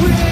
We